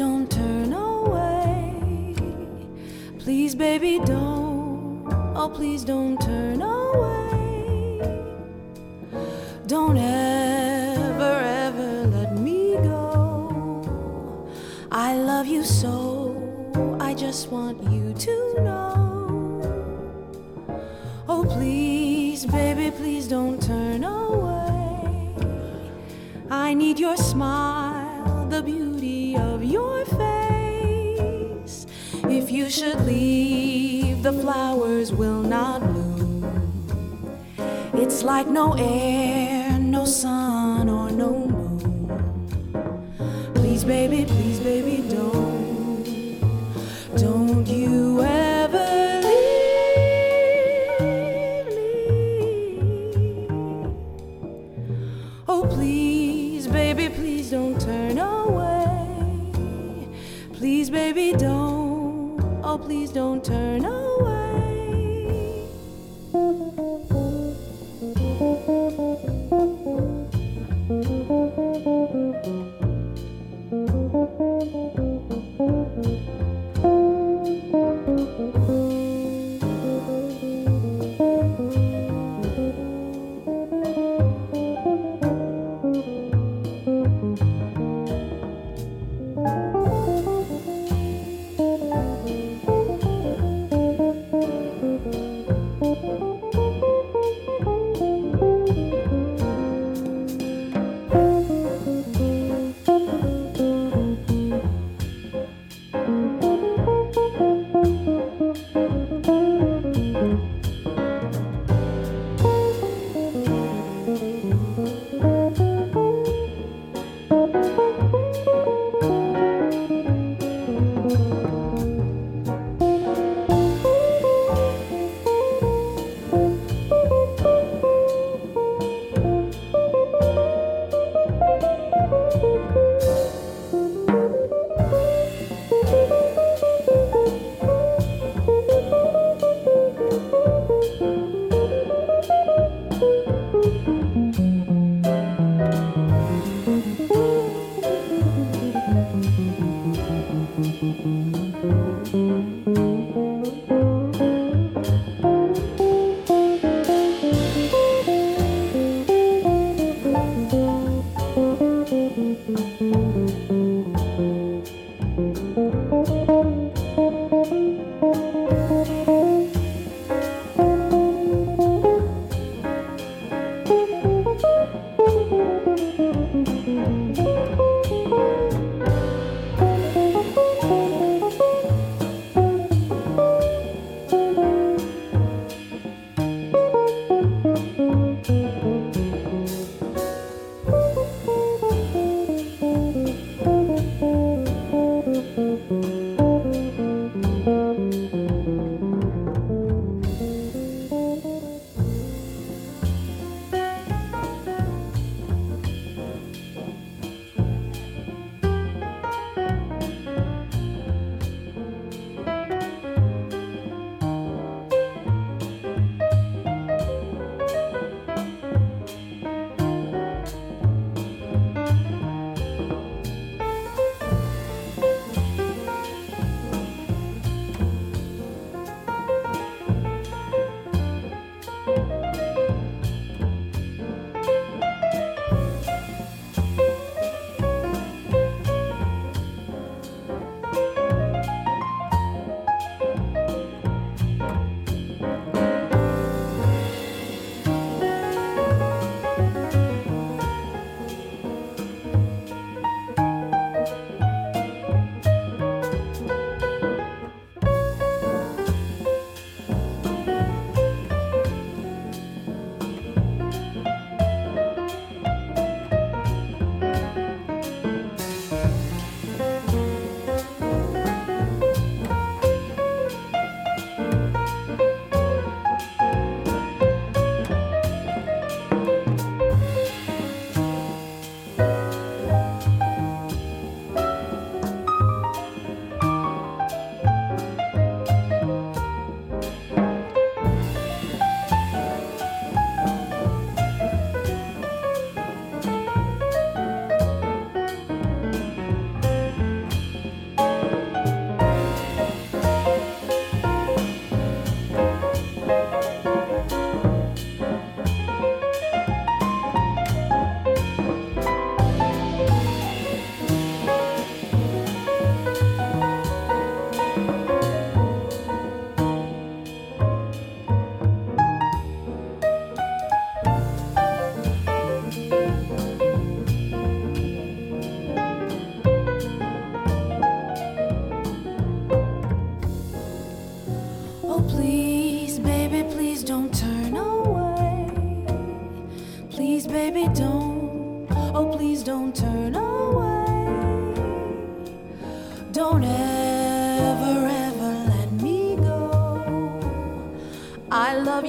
don't turn away. Please, baby, don't. Oh, please don't turn away. Don't ever, ever let me go. I love you so. I just want you to know. Oh, please, baby, please don't turn away. I need your smile, the beauty of your face. If you should leave, the flowers will not bloom. It's like no air, no sun, or no moon. Please, baby, please, baby, don't. Don't you ever. Oh, please, baby, please don't turn away. Please, baby, don't. Oh, please don't turn away.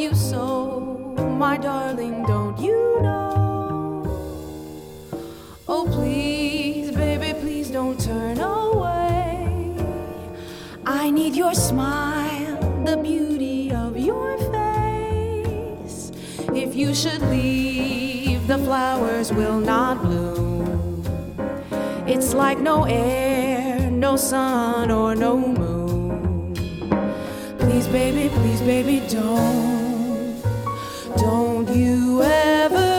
You so, my darling, don't you know? Oh, please, baby, please don't turn away. I need your smile, the beauty of your face. If you should leave, the flowers will not bloom. It's like no air, no sun, or no moon. Please, baby, please, baby, don't you ever